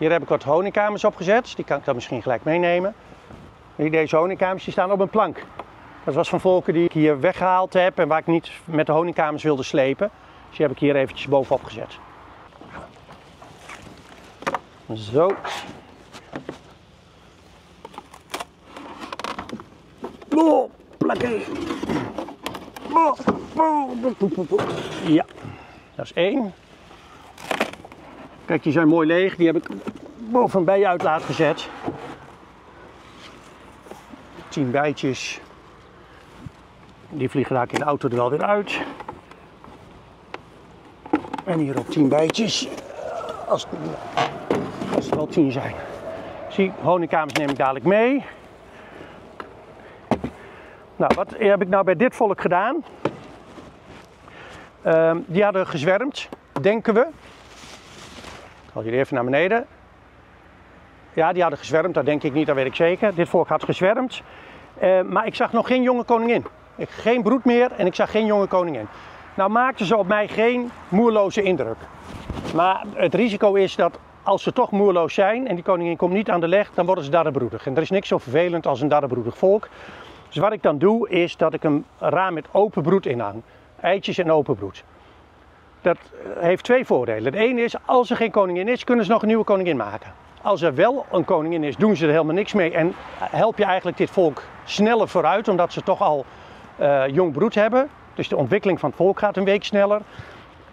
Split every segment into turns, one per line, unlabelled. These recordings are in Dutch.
Hier heb ik wat honingkamers opgezet. Die kan ik dan misschien gelijk meenemen. Deze honingkamers die staan op een plank. Dat was van volken die ik hier weggehaald heb en waar ik niet met de honingkamers wilde slepen. Dus die heb ik hier eventjes bovenop gezet. Zo. Oh, plakken. Ja, dat is één. Kijk, die zijn mooi leeg. Die heb ik boven een bijuitlaat gezet. 10 bijtjes. Die vliegen daar in de auto er wel weer uit. En hier ook 10 bijtjes. Als, als er wel 10 zijn. Zie, honingkamers neem ik dadelijk mee. Nou, wat heb ik nou bij dit volk gedaan? Uh, die hadden gezwermd, denken we. Haal jullie even naar beneden. Ja, die hadden gezwermd, dat denk ik niet, dat weet ik zeker. Dit volk had gezwermd. Uh, maar ik zag nog geen jonge koningin. Ik, geen broed meer en ik zag geen jonge koningin. Nou maakten ze op mij geen moerloze indruk. Maar het risico is dat als ze toch moerloos zijn en die koningin komt niet aan de leg, dan worden ze darrebroedig. En er is niks zo vervelend als een darrebroedig volk. Dus wat ik dan doe is dat ik een raam met open broed inhang. Eitjes en open broed. Dat heeft twee voordelen. Het ene is, als er geen koningin is, kunnen ze nog een nieuwe koningin maken. Als er wel een koningin is, doen ze er helemaal niks mee. En help je eigenlijk dit volk sneller vooruit, omdat ze toch al uh, jong broed hebben. Dus de ontwikkeling van het volk gaat een week sneller.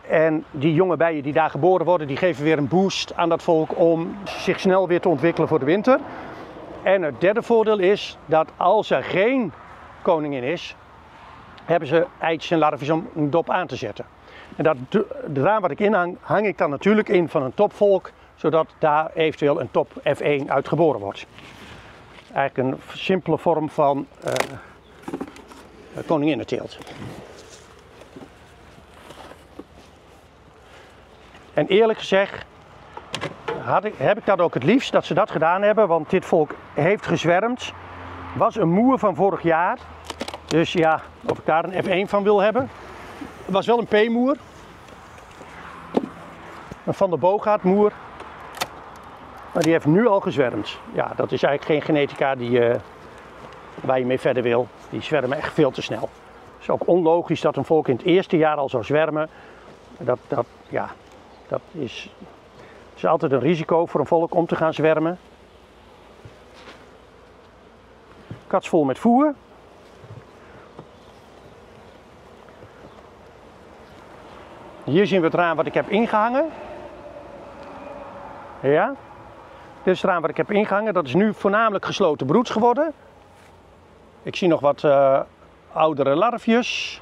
En die jonge bijen die daar geboren worden, die geven weer een boost aan dat volk om zich snel weer te ontwikkelen voor de winter. En het derde voordeel is dat als er geen koningin is, hebben ze eitjes en larven om een dop aan te zetten. En dat de raam wat ik inhang, hang ik dan natuurlijk in van een topvolk, zodat daar eventueel een top F1 uit geboren wordt. Eigenlijk een simpele vorm van uh, koninginnenteelt. En eerlijk gezegd had ik, heb ik dat ook het liefst dat ze dat gedaan hebben, want dit volk heeft gezwermd. Was een moer van vorig jaar. Dus ja, of ik daar een F1 van wil hebben. Het was wel een P-moer. Een Van de Boogaard moer. Maar die heeft nu al gezwermd. Ja, dat is eigenlijk geen genetica die, uh, waar je mee verder wil. Die zwermen echt veel te snel. Het is ook onlogisch dat een volk in het eerste jaar al zou zwermen. Dat, dat, ja, dat is is altijd een risico voor een volk om te gaan zwermen. Kats vol met voer. Hier zien we het raam wat ik heb ingehangen. Ja. Dit is het raam wat ik heb ingehangen. Dat is nu voornamelijk gesloten broeds geworden. Ik zie nog wat uh, oudere larfjes.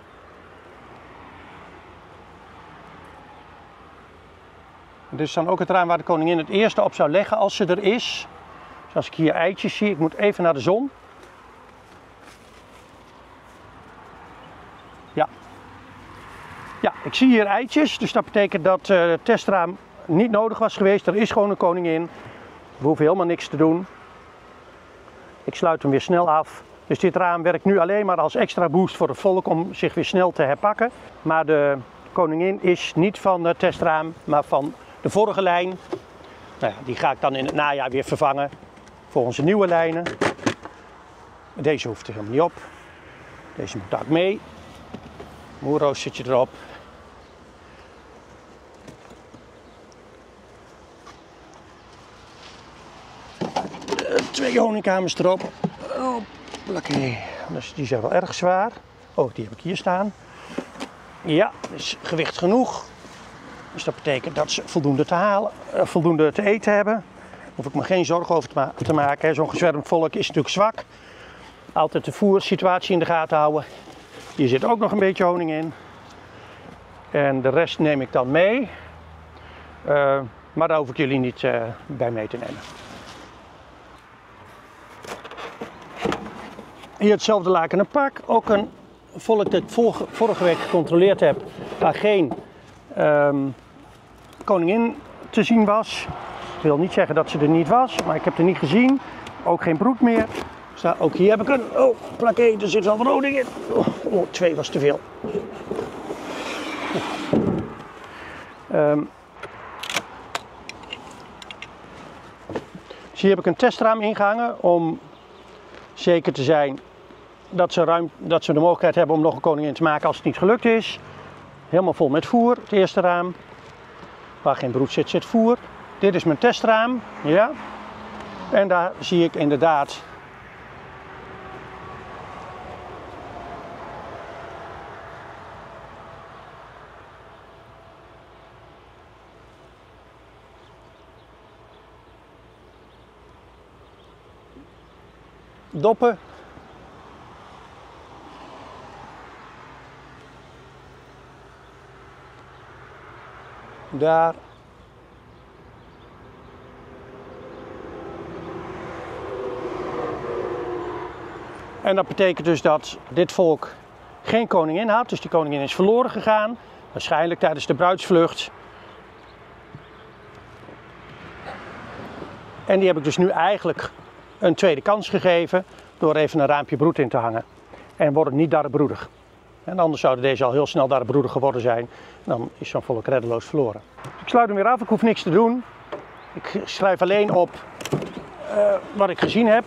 Dit is dan ook het raam waar de koningin het eerste op zou leggen als ze er is. Dus als ik hier eitjes zie, ik moet even naar de zon. Ja. Ja, ik zie hier eitjes, dus dat betekent dat uh, het testraam niet nodig was geweest. Er is gewoon een koningin. We hoeven helemaal niks te doen. Ik sluit hem weer snel af. Dus dit raam werkt nu alleen maar als extra boost voor het volk om zich weer snel te herpakken. Maar de koningin is niet van het testraam, maar van de vorige lijn, nou ja, die ga ik dan in het najaar weer vervangen voor onze nieuwe lijnen. Deze hoeft er helemaal niet op. Deze moet ook mee. Moerroos zit je erop. Twee honingkamers erop. Oké. Dus die zijn wel erg zwaar. Oh, die heb ik hier staan. Ja, is gewicht genoeg. Dus dat betekent dat ze voldoende te halen, uh, voldoende te eten hebben. Hoef ik me geen zorgen over te, ma te maken. Zo'n gezwermd volk is natuurlijk zwak. Altijd de voersituatie in de gaten houden. Hier zit ook nog een beetje honing in. En de rest neem ik dan mee. Uh, maar daar hoef ik jullie niet uh, bij mee te nemen. Hier hetzelfde laken pak. Ook een volk dat ik vorige week gecontroleerd heb. Waar geen um, koningin te zien was. Ik wil niet zeggen dat ze er niet was, maar ik heb er niet gezien. Ook geen broed meer. Ook hier heb ik een. Oh, plaqué, er zit wat honing in. Oh, oh, twee was te veel. Hier heb ik een testraam ingehangen om zeker te zijn dat ze, ruim, dat ze de mogelijkheid hebben om nog een koningin te maken als het niet gelukt is. Helemaal vol met voer, het eerste raam. Waar geen broed zit, zit voer. Dit is mijn testraam, ja. En daar zie ik inderdaad doppen. Daar. En dat betekent dus dat dit volk geen koningin had. Dus die koningin is verloren gegaan. Waarschijnlijk tijdens de bruidsvlucht. En die heb ik dus nu eigenlijk een tweede kans gegeven door even een raampje broed in te hangen. En wordt het niet darrebroedig. En anders zouden deze al heel snel darrebroedig geworden zijn. Dan is zo'n volk reddeloos verloren. Ik sluit hem weer af, ik hoef niks te doen. Ik schrijf alleen op uh, wat ik gezien heb.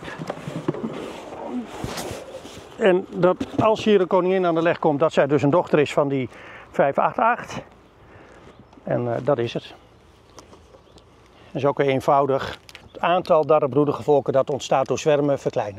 En dat als hier een koningin aan de leg komt, dat zij dus een dochter is van die 588. En uh, dat is het. Dat is ook eenvoudig aantal darrebroedige volken dat ontstaat door zwermen verkleinen.